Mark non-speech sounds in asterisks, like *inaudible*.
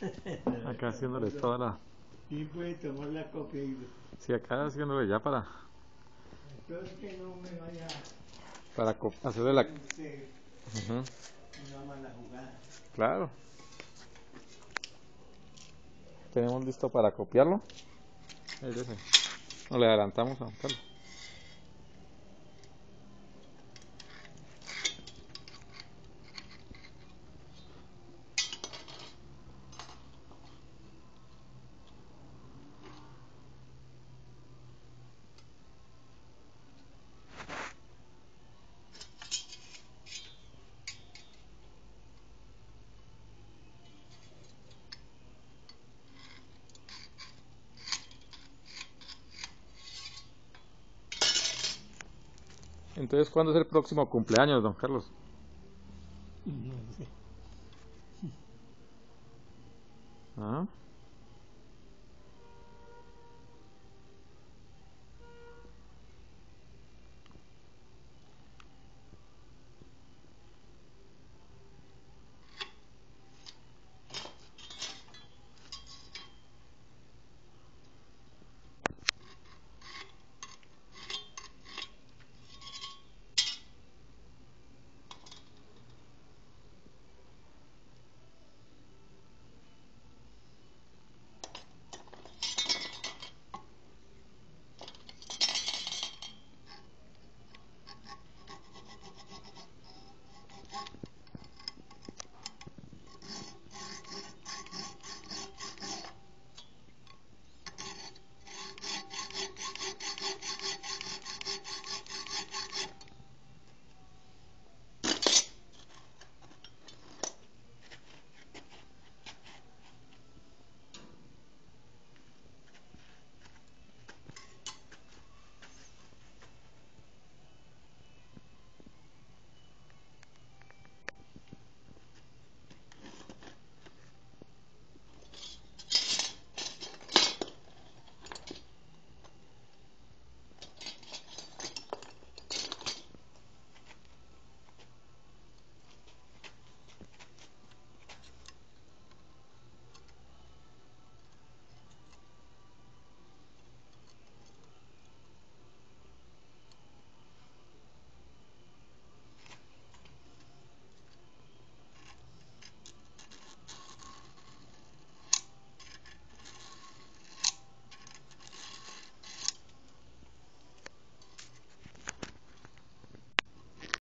*laughs* Acá haciéndole toda la... Y puede tomar la copia y Sí, acá haciéndole ya para... que no me vaya Para hacerle la... una mala jugada. Claro. Tenemos listo para copiarlo. No le adelantamos a Carlos. Entonces, ¿cuándo es el próximo cumpleaños, don Carlos? ¿Ah?